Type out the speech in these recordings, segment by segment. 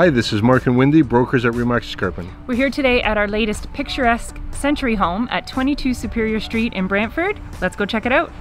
Hi, this is Mark and Wendy, brokers at Remax Escarpment. We're here today at our latest picturesque century home at 22 Superior Street in Brantford. Let's go check it out.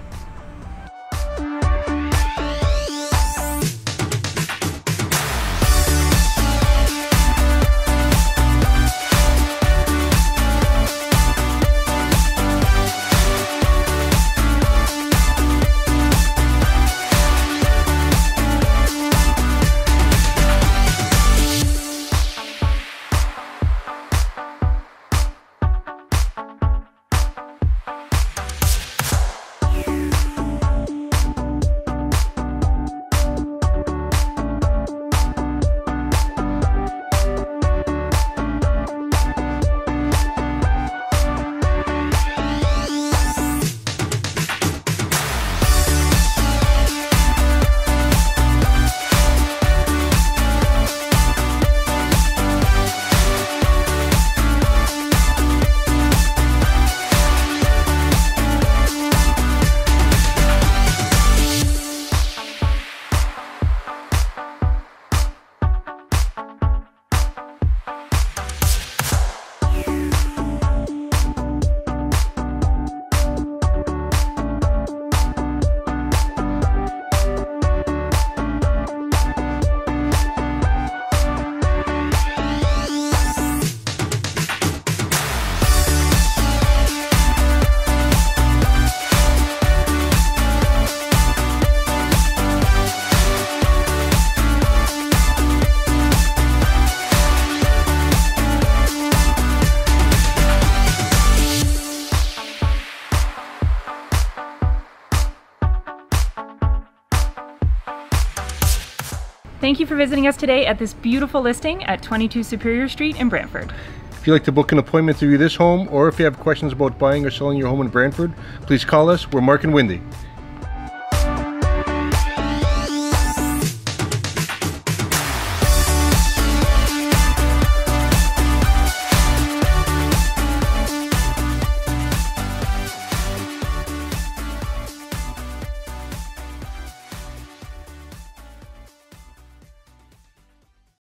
Thank you for visiting us today at this beautiful listing at 22 Superior Street in Brantford. If you'd like to book an appointment to view this home, or if you have questions about buying or selling your home in Brantford, please call us. We're Mark and Wendy.